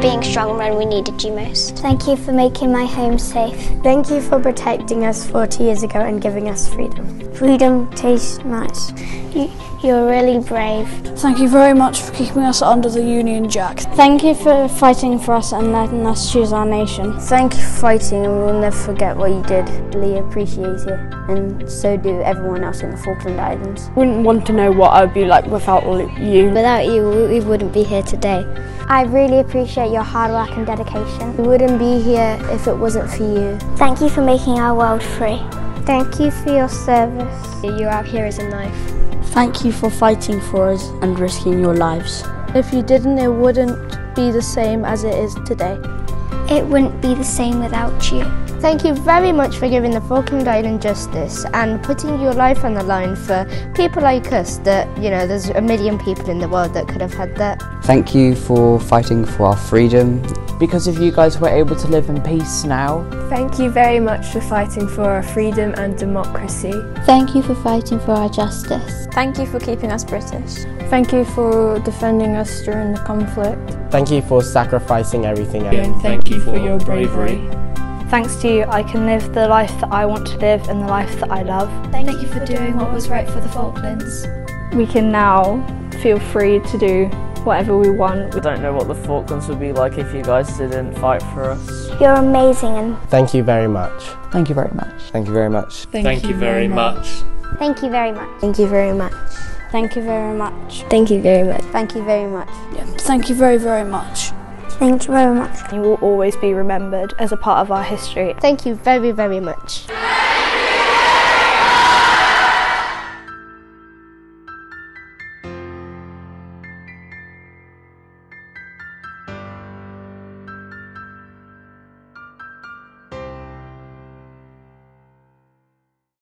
being strong when we needed you most. Thank you for making my home safe. Thank you for protecting us 40 years ago and giving us freedom. Freedom tastes nice. You, you're really brave. Thank you very much for keeping us under the Union Jack. Thank you for fighting for us and letting us choose our nation. Thank you for fighting and we'll never forget what you did. Really appreciate it and so do everyone else in the Falkland Islands. Wouldn't want to know what I would be like without you. Without you, we wouldn't be here today. I really appreciate your hard work and dedication. We wouldn't be here if it wasn't for you. Thank you for making our world free. Thank you for your service. You're our heroes in life. Thank you for fighting for us and risking your lives. If you didn't, it wouldn't be the same as it is today. It wouldn't be the same without you. Thank you very much for giving the Falkland Island justice and putting your life on the line for people like us that, you know, there's a million people in the world that could have had that. Thank you for fighting for our freedom. Because of you guys, we're able to live in peace now. Thank you very much for fighting for our freedom and democracy. Thank you for fighting for our justice. Thank you for keeping us British. Thank you for defending us during the conflict. Thank you for sacrificing everything. And thank you for your bravery. Thanks to you, I can live the life that I want to live and the life that I love. Thank, Thank you for doing what was right for the Falklands. We can now feel free to do whatever we want. We don't know what the Falklands would be like if you guys didn't fight for us. You're amazing and Thank you very much. Thank you very much. Thank you very much. Thank, Thank you very much. Thank you very much. Thank you very much. Thank you very much. Thank you very much. Thank you very much. Yeah, thank you very, very much. Thank you very much. You will always be remembered as a part of our history. Thank you very, very much.